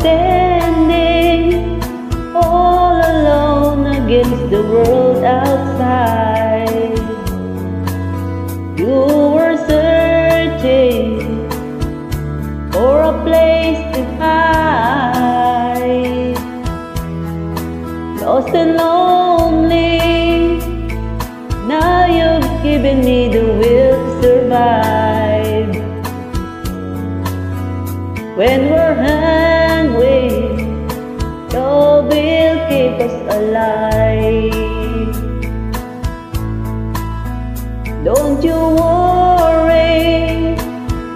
standing all alone against the world outside. You were searching for a place to hide, lost and lonely. Now you've given me the will to survive. When keep us alive. Don't you worry,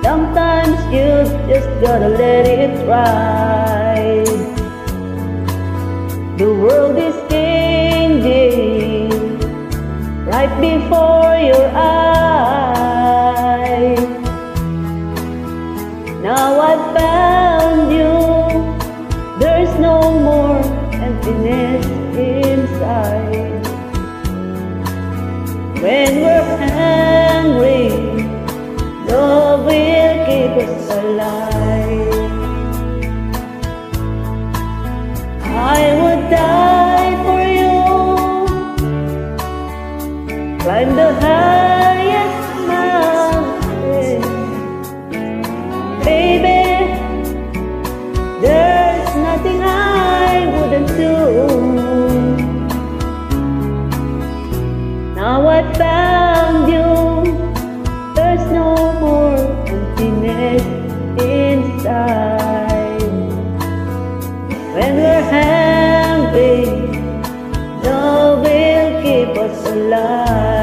sometimes you just gotta let it ride. The world is changing right before your eyes. Climb the highest mountain. Baby, there's nothing I wouldn't do. Now I found you, there's no more emptiness inside. When we're happy, love will keep us alive.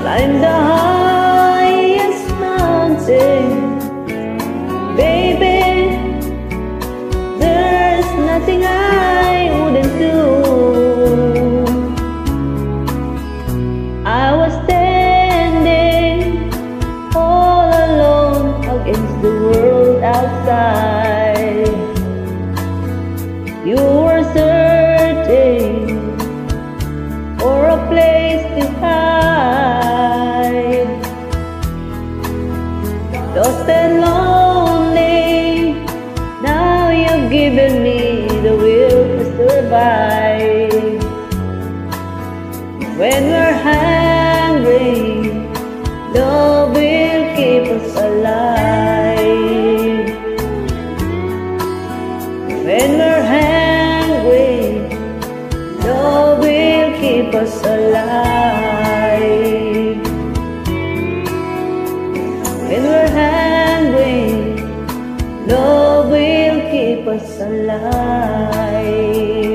Climb the highest mountain, baby. There's nothing I wouldn't do. I was standing all alone against the world outside. Love will keep us alive. When we're love will keep us alive. When we're love will keep us alive.